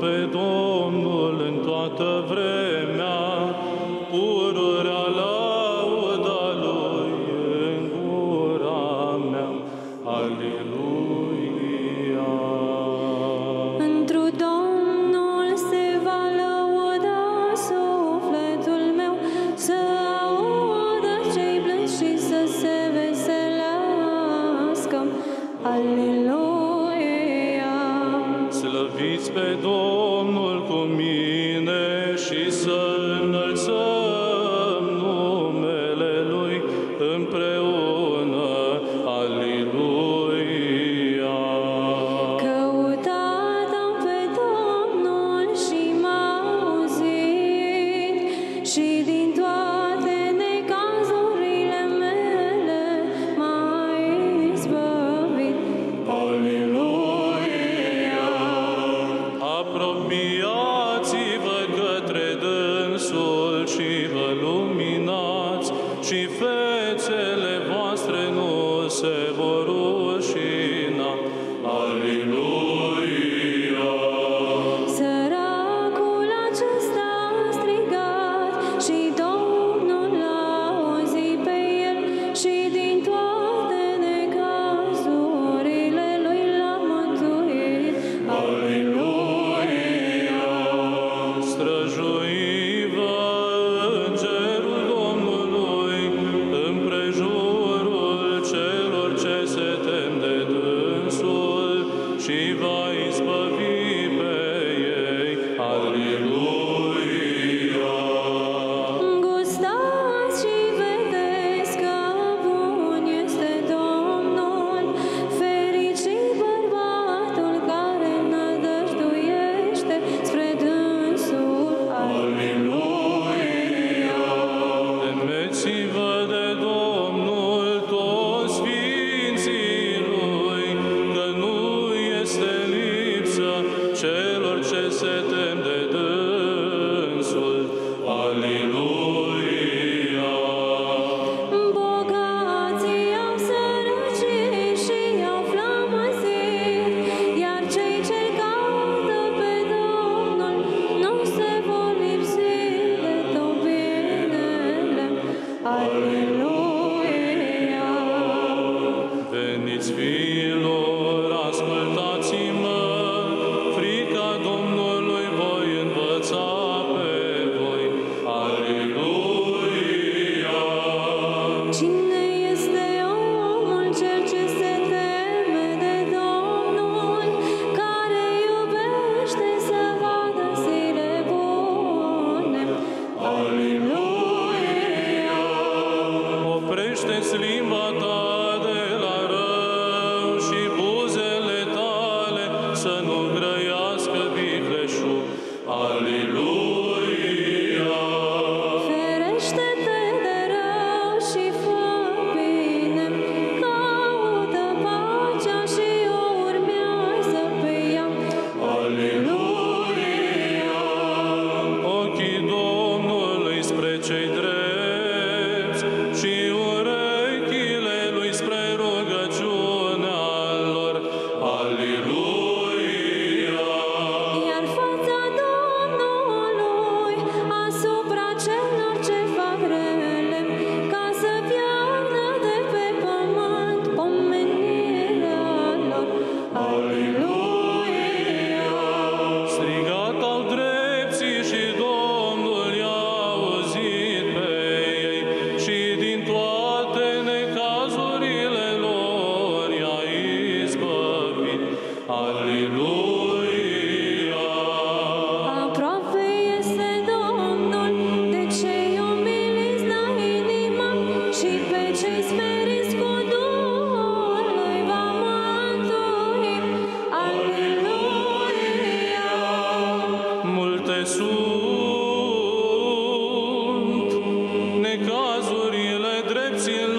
pe Domnul în toată vremea, pururea lauda Lui în gura mea. Aleluia! Întru Domnul se va lăuda sufletul meu, să audă cei blânzi și să se veselească. Aleluia! Slăviți pe Domnul! Of me. Alleluia. drepții în